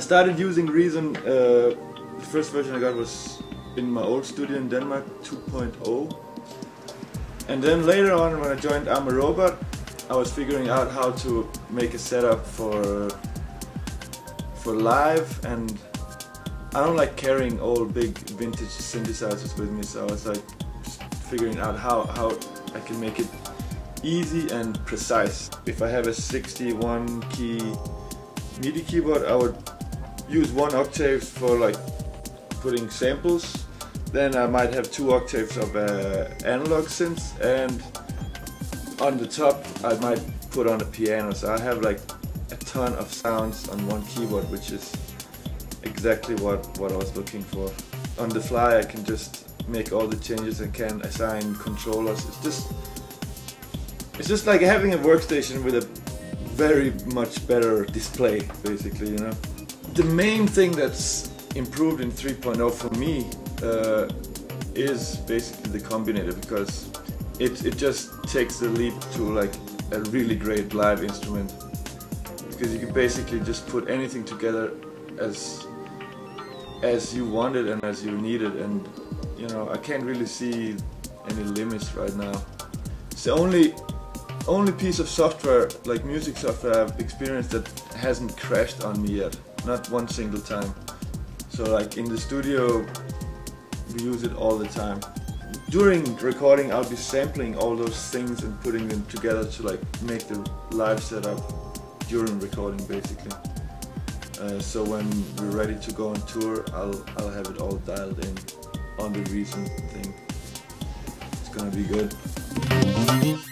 started using Reason. Uh, the first version I got was in my old studio in Denmark, 2.0. And then later on, when I joined Ima Robot, I was figuring out how to make a setup for for live, and I don't like carrying old big vintage synthesizers with me, so I was like figuring out how how I can make it easy and precise. If I have a 61 key MIDI keyboard, I would use one octave for like putting samples. Then I might have two octaves of uh, analog synths and on the top I might put on a piano. So I have like a ton of sounds on one keyboard which is exactly what, what I was looking for. On the fly I can just make all the changes I can, assign controllers. It's just it's just like having a workstation with a very much better display basically, you know. The main thing that's improved in 3.0 for me uh, is basically the combinator because it, it just takes the leap to like a really great live instrument because you can basically just put anything together as as you want it and as you need it and you know I can't really see any limits right now. It's the only only piece of software like music software I've experienced that hasn't crashed on me yet. Not one single time. So like in the studio we use it all the time. During recording I'll be sampling all those things and putting them together to like make the live setup during recording basically. Uh, so when we're ready to go on tour I'll, I'll have it all dialed in on the Reason thing. It's gonna be good.